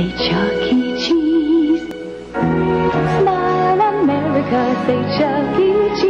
say Chuck E. Cheese. Smile America, say Chuck E. Cheese.